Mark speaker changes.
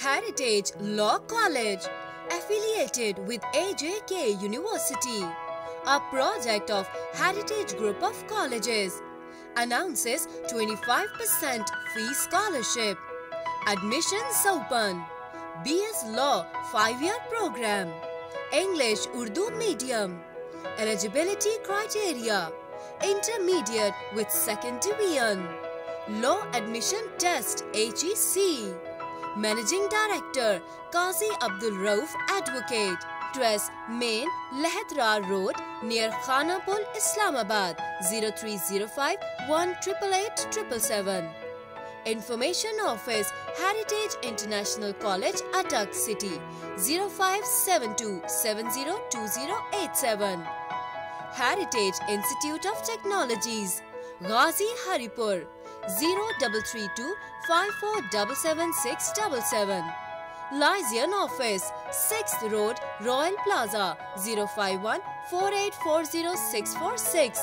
Speaker 1: Heritage Law College, affiliated with AJK University, a project of Heritage Group of Colleges, announces 25% fee scholarship. Admissions open. BS Law 5-year program. English Urdu medium. Eligibility criteria. Intermediate with second division. Law admission test HEC. Managing Director Qazi Abdul Rauf Advocate. Address Main Lehdra Road near Khanapur, Islamabad 0305 188 Information Office Heritage International College Attock City 0572 702087 Heritage Institute of Technologies Ghazi Haripur 0332 5477677 Liaison Office 6th Road Royal Plaza 051 4840646